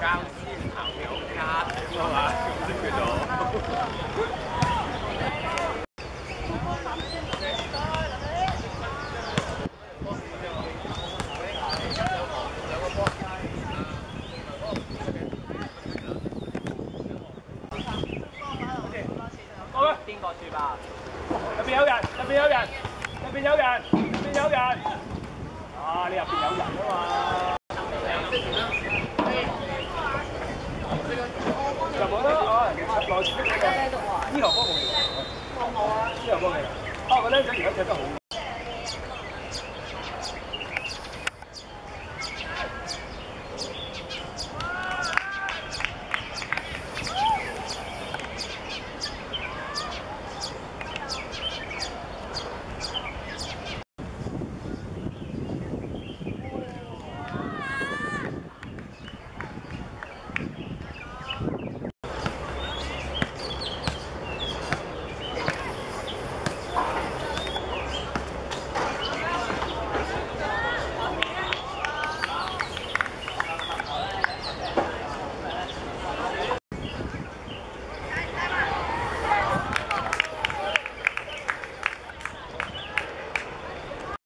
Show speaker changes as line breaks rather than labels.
多啊，唔識佢咗。好啦，邊個輸吧？入邊有人，入邊有人，入邊有人，入邊有人。啊，你入邊有人啊嘛？冇啦，啊，內呢行幫我未？我冇啊。呢頭幫你啊？啊，個僆仔而家踢得好。